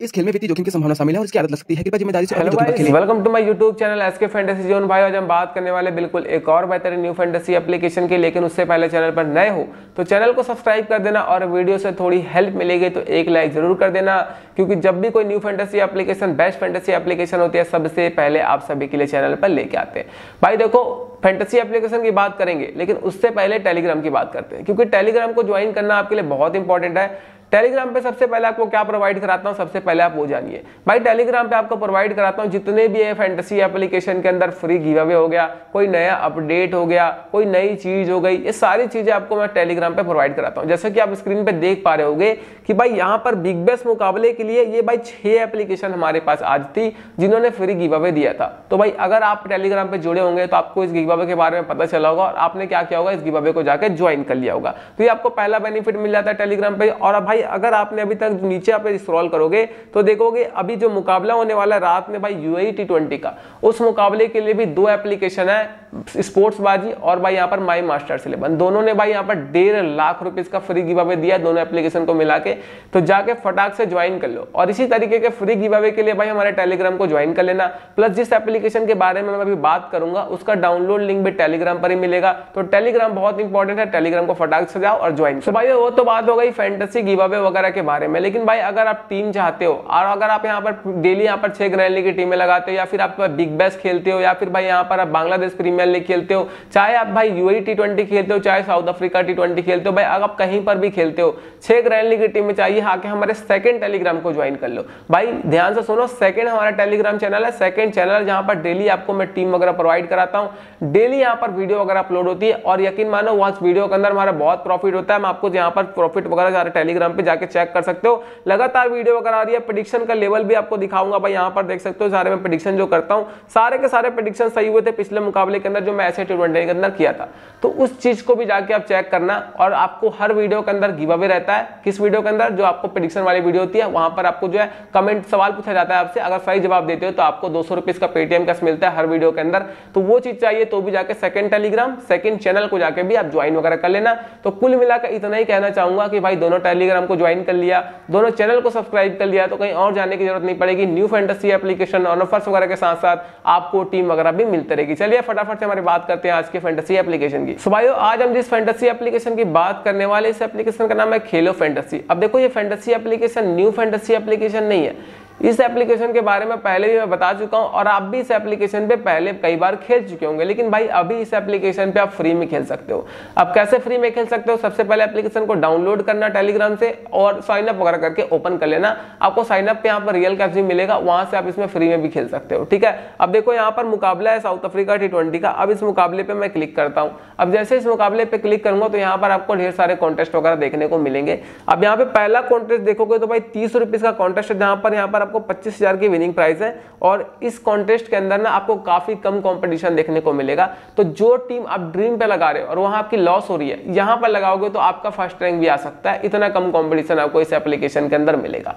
इस खेल में वित्तीय जोखिम की संभावना शामिल है और इसकी आदत लग सकती है। कृपया ज़िम्मेदारी से welcome to my YouTube channel SK fantasy zone भाई। आज हम बात करने वाले बिल्कुल एक और बेहतरीन न्यू फैंटेसी एप्लीकेशन की लेकिन उससे पहले चैनल पर नए हो तो चैनल को सब्सक्राइब कर देना और वीडियो से थोड़ी हेल्प मिलेगी तो एक लाइक ज़रूर कर देना क्योंकि जब भी कोई new fantasy application best fantasy application होती है सबसे पहले आप सभी के लिए चैनल पर लेके आते हैं। भाई देखो फैंटेसी एप्लीकेशन की बात करेंगे लेकिन उससे पहले टेलीग्राम की बात करते हैं क्योंकि टेलीग्राम को ज्वाइन करना आपके लिए बहुत इंपॉर्टेंट है। टेलीग्राम पे सबसे पहले आपको क्या प्रोवाइड कराता हूँ, सबसे पहले आप वो जानिए। भाई, टेलीग्राम पे आपको प्रोवाइड कराता हूँ, जितने भी ये फैंटेसी एप्लीकेशन के अंदर फ्री गिव अवे हो गया, कोई नया अपडेट हो गया, कोई नई चीज़ हो गई, ये सारी चीज़ें आपको मैं टेलीग्राम पे प्रोवाइड कराता हूँ। जैसे कि आप स्क्रीन पे देख पा रहे होगे कि भाई, यहाँ पर बिग बेस्ट मुकाबले के लिए ये भाई छह एप्लीकेशन हमारे पास आज थी, जिन्होंने फ्री गिव अवे दिया था। तो भाई, अगर आप टेलीग्राम पे जुड़े होंगे तो आपको इस गिव अवे के बारे में पता चला होगा और आपने क्या किया होगा, इस गिव अवे को जाकर ज्वाइन कर लिया होगा। तो ये आपको पहला बेनिफिट मिल जाता है टेलीग्राम पे और भाई अगर आपने अभी तक नीचे आप स्क्रॉल करोगे तो देखोगे अभी जो मुकाबला होने वाला है रात में भाई यूएई टी ट्वेंटी का, उस मुकाबले के लिए भी दो एप्लीकेशन है स्पोर्ट्स बाजी और भाई यहाँ पर माई मास्टर्स इलेवन दोनों ने भाई यहाँ पर डेढ़ लाख रुपीज़ का फ्री गिव अवे दिया दोनों एप्लीकेशन को मिला के तो जाके फटाक से ज्वाइन कर लो। और इसी तरीके के फ्री गिव अवे के लिए भाई हमारे टेलीग्राम को ज्वाइन कर लेना। प्लस जिस एप्लीकेशन के बारे में मैं अभी बात करूँगा, उसका डाउनलोड लिंक भी टेलीग्राम पर ही मिलेगा। तो टेलीग्राम बहुत इंपॉर्टेंट है टेलीग्राम को फटाक से जाओ और ज्वाइन तो भाई, वो तो बात हो गई फैंटेसी गिव अवे वगैरह के बारे में। लेकिन भाई, अगर आप टीम चाहते हो, और अगर आप यहाँ पर डेली यहाँ पर छह ग्रैंड लीग की टीमें लगाते हो, या फिर आप बिग बैश खेलते हो, या फिर भाई यहाँ पर आप बांग्लादेश प्रीमियर लीग खेलते हो, चाहे आप भाई यूएई टी ट्वेंटी खेलते हो, चाहे साउथ अफ्रीका टी खेलते हो, भाई, अगर आप कहीं पर भी खेलते हो, छह ग्रैंड लीग की टीम चाहिए, आके हमारे सेकंड टेलीग्राम को ज्वाइन कर लो। भाई, ध्यान से सुनो सेकंड हमारा टेलीग्राम चैनल है सेकंड चैनल जहाँ पर डेली आपको मैं टीम वगैरह प्रोवाइड कराता हूँ। डेली यहाँ पर वीडियो वगैरह अपलोड होती है, और यकीन मानो वहाँ वीडियो के अंदर हमारा बहुत प्रॉफिट होता है, मैं आपको यहाँ पर प्रॉफिट वगैरह टेलीग्राम पे जाके चेक कर सकते हो। लगातार वीडियो वगैरह आ रही है प्रिडिक्शन का लेवल भी आपको दिखाऊँगा भाई, यहाँ पर देख सकते हो सारे में प्रिडिक्शन जो करता हूँ, सारे के सारे प्रिडिक्शन सही हुए थे पिछले मुकाबले के अंदर जो मैं ऐसे टी के अंदर किया था। तो उस चीज़ को भी जाके आप चेक करना और आपको हर वीडियो के अंदर गिव अवे रहता है। किस वीडियो के अंदर? जो आपको प्रिडिक्शन वाली वीडियो होती है, वहाँ पर आपको जो है कमेंट सवाल पूछा जाता है आपसे। अगर सही जवाब देते हो तो आपको दो सौ का पेटीएम कैश मिलता है हर वीडियो के अंदर। तो वो चीज़ चाहिए तो भी जाके सेकंड टेलीग्राम सेकंड चैनल को जाके भी आप ज्वाइन वगैरह कर लेना। तो कुल मिलाकर इतना ही कहना चाहूँगा कि भाई दोनों टेलीग्राम को ज्वाइन कर लिया। दोनों चैनल को सब्सक्राइब कर लिया तो कहीं और जाने की ज़रूरत नहीं पड़ेगी। न्यू फैंटेसी एप्लीकेशन और ऑफर्स वगैरह के साथ साथ आपको टीम वगैरह भी मिलती रहेगी। चलिए फटाफट से हमारी बात करते हैं आज के फैंटेसी एप्लीकेशन की। सो आज हम जिस फैंटेसी एप्लीकेशन की बात करने वाले इस एप्लीकेशन का नाम है खेलो फैंटेसी अब देखो, ये fantasy application new fantasy application नहीं है। इस एप्लीकेशन के बारे में पहले भी मैं बता चुका हूँ और आप भी इस एप्लीकेशन पे पहले कई बार खेल चुके होंगे। लेकिन भाई, अभी इस एप्लीकेशन पे आप फ्री में खेल सकते हो। अब कैसे फ्री में खेल सकते हो? सबसे पहले एप्लीकेशन को डाउनलोड करना टेलीग्राम से और साइन अप वगैरह करके ओपन कर लेना। आपको साइन अप पे यहाँ पर रियल भी मिलेगा, वहाँ से आप इसमें फ्री में भी खेल सकते हो, ठीक है? अब देखो, यहाँ पर मुकाबला है साउथ अफ्रीका टी का। अब इस मुकाबले पे मैं क्लिक करता हूँ। अब जैसे इस मुकाबले पे क्लिक करूँगा तो यहाँ पर आपको ढेर सारे कॉन्टेस्ट वगैरह देखने को मिलेंगे। अब यहाँ पे पहला कॉन्टेस्ट देखोगे तो भाई तीस का कॉन्टेस्ट है। जहाँ पर यहाँ पर आपको पच्चीस हज़ार की विनिंग प्राइस है और इस कॉन्टेस्ट के अंदर ना आपको काफ़ी कम कंपटीशन देखने को मिलेगा। तो जो टीम आप ड्रीम पे लगा रहे हो और वहाँ आपकी लॉस हो रही है, यहाँ पर लगाओगे तो आपका फ़र्स्ट रैंक भी आ सकता है। इतना कम कंपटीशन आपको इस एप्लीकेशन के अंदर मिलेगा।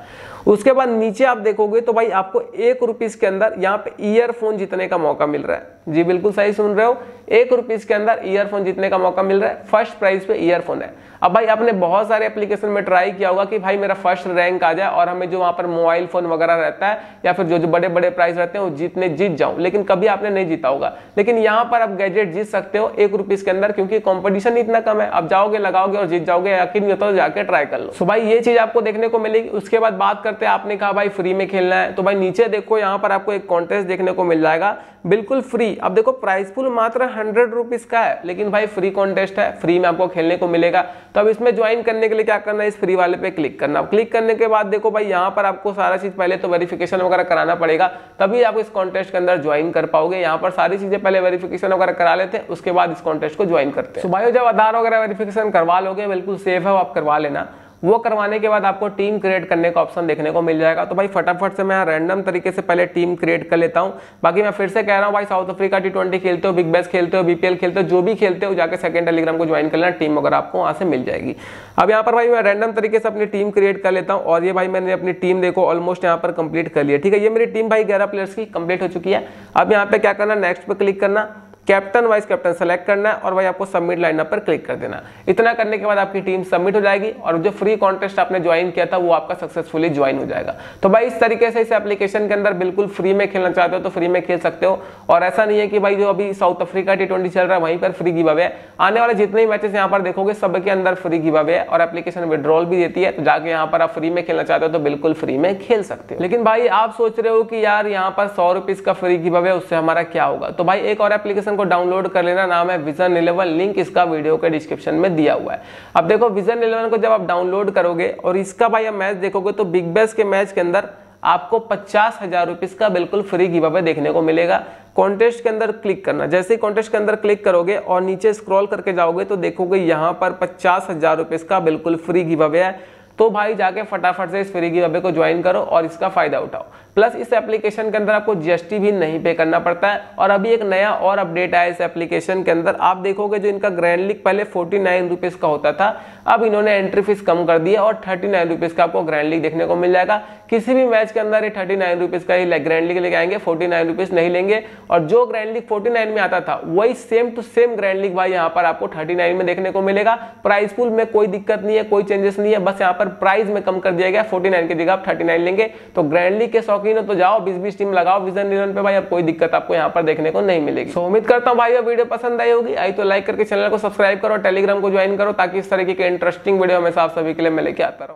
उसके बाद नीचे आप देखोगे तो भाई आपको एक रुपीज़ के अंदर यहाँ पे ईयरफोन जीतने का मौका मिल रहा है। जी बिल्कुल सही सुन रहे हो? एक रुपीज़ के अंदर ईयरफोन जीतने का मौका मिल रहा है। फ़र्स्ट प्राइस पे ईयरफोन है। अब भाई आपने बहुत सारे एप्लीकेशन में ट्राई किया होगा कि भाई मेरा फ़र्स्ट रैंक आ जाए और हमें जो वहाँ पर मोबाइल फ़ोन वगैरह रहता है, या फिर जो जो बड़े बड़े प्राइस रहते हैं, वो जीतने जीत जाऊँ। लेकिन कभी आपने नहीं जीता होगा। लेकिन यहाँ पर आप गैजेट जीत सकते हो एक रुपीज़ के अंदर, क्योंकि कॉम्पिटिशन इतना कम है। अब जाओगे, लगाओगे और जीत जाओगे यकीन नहीं होता तो जाके ट्राई कर लो। सो भाई, ये चीज़ आपको देखने को मिलेगी। उसके बाद बात करते हैं, आपने कहा भाई फ्री में खेलना है। तो भाई, नीचे देखो, यहाँ पर आपको एक कॉन्टेस्ट देखने को मिल जाएगा। बिल्कुल फ्री अब देखो प्राइस पुल मात्र हंड्रेड रुपीज़ का है। लेकिन भाई फ्री कॉन्टेस्ट है। फ्री में आपको खेलने को मिलेगा। तो अब इसमें ज्वाइन करने के लिए क्या करना है? इस फ्री वाले पे क्लिक करना। क्लिक करने के बाद देखो भाई, यहाँ पर आपको सारा चीज़ पहले तो वेरिफिकेशन वगैरह कराना पड़ेगा तभी आप इस कॉन्टेस्ट के अंदर ज्वाइन कर पाओगे। यहाँ पर सारी चीज़ें पहले वेरिफिकेशन वगैरह करा लेते हैं उसके बाद इस कॉन्टेस्ट को ज्वाइन करते हैं। So, भाई जब आधार वगैरह वेरिफिकेशन करवा लोगे बिल्कुल सेफ़ है आप करवा लेना। वो करवाने के बाद आपको टीम क्रिएट करने का ऑप्शन देखने को मिल जाएगा। तो भाई फटाफट से मैं रैंडम तरीके से पहले टीम क्रिएट कर लेता हूँ। बाकी मैं फिर से कह रहा हूँ, भाई साउथ अफ्रीका टी ट्वेंटी खेलते हो बिग बैस खेलते हो बीपीएल खेलते हो, जो भी खेलते हो जाकर सेकंड टेलीग्राम को ज्वाइन कर लेना टीम अगर आपको वहाँ से मिल जाएगी। अब यहाँ पर भाई मैं रैंडम तरीके से अपनी टीम क्रिएट कर लेता हूँ और ये भाई मैंने अपनी टीम देखो ऑलमोस्ट यहाँ पर कंप्लीट कर लिया ठीक है, ये मेरी टीम भाई ग्यारह प्लेयर्स की कंप्लीट हो चुकी है। अब यहाँ पे क्या करना नेक्स्ट पे क्लिक करना। कैप्टन वाइस कैप्टन सेलेक्ट करना है और भाई आपको सबमिट लाइन पर क्लिक कर देना इतना करने के बाद आपकी टीम सबमिट हो जाएगी और जो फ्री कॉन्टेस्ट आपने ज्वाइन किया था, वो आपका सक्सेसफुली ज्वाइन हो जाएगा। तो भाई, इस तरीके से इस एप्लीकेशन के अंदर बिल्कुल फ्री में खेलना चाहते हो तो फ्री में खेल सकते हो। और ऐसा नहीं है कि भाई जो अभी साउथ अफ्रीका टी चल रहा है, वहीं पर फ्री गिव है। आने वाले जितने भी मैचेस यहाँ पर देखोगे सबके अंदर फ्री गिव है और एप्लीकेशन विड्रॉल भी देती है। तो जाके यहाँ पर आप फ्री में खेलना चाहते हो तो बिल्कुल फ्री में खेल सकते हो। लेकिन भाई, आप सोच रहे हो कि यार यहाँ पर सौ का फ्री गिव है, उससे हमारा क्या होगा? तो भाई, एक और एप्लीकेशन को डाउनलोड कर लेना, नाम है विजन इलेवन लिंक इसका वीडियो के डिस्क्रिप्शन में दिया हुआ है। अब देखो विजन इलेवन को जब आप डाउनलोड करोगे, और इसका भाई आप मैच देखोगे तो बिग बैस के मैच के अंदर आपको पचास हज़ार रुपीज़ का बिल्कुल फ्री गिव देखने को मिलेगा। कॉन्टेस्ट के अंदर क्लिक करना। जैसे ही कॉन्टेस्ट के अंदर क्लिक करोगे और नीचे स्क्रॉल करके जाओगे तो देखोगे यहाँ पर पचास हज़ार रुपीज़ का बिल्कुल फ्री गिव है। तो भाई जाके फटाफट से इस फ्री गिव को ज्वाइन करो और इसका फ़ायदा उठाओ। प्लस इस एप्लीकेशन के अंदर आपको जीएसटी भी नहीं पे करना पड़ता है और अभी एक नया और अपडेट आया इस एप्लीकेशन के अंदर। आप देखोगे जो इनका ग्रैंड लीग पहले फोर्टी नाइन रुपीज़ का होता था, अब इन्होंने एंट्री फ़ीस कम कर दी है और थर्टी नाइन रुपीज़ का आपको ग्रैंड लीग देखने को मिल जाएगा। किसी भी मैच के अंदर ये थर्टी नाइन रुपीज़ का ही ग्रैंड लीग लेके आएँगे फोर्टी नाइन रुपीज़ नहीं लेंगे। और जो ग्रैंड लीग फोर्टी नाइन में आता था, वही same to same grand league भाई यहाँ पर आपको थर्टी नाइन में देखने को मिलेगा। प्राइस पुल में कोई दिक्कत नहीं है, कोई चेंजेस नहीं है, बस यहाँ पर प्राइस में कम कर दिया गया फोर्टी नाइन की जगह आप थर्टी नाइन लेंगे। तो ग्रैंडली के शौकीन हो तो जाओ बीस बीस टीम लगाओ विजन इलेवन पे भाई, अब कोई दिक्कत आपको यहाँ पर देखने को नहीं मिलेगी। तो उम्मीद करता हूँ भाई वीडियो पसंद आई होगी। आई तो लाइक करके चैनल को सब्सक्राइब करो टेलीग्राम को ज्वाइन करो, ताकि इस तरीके के इंटरेस्टिंग वीडियो हमेशा आप सभी के लिए मैं लेके आता रहूँ।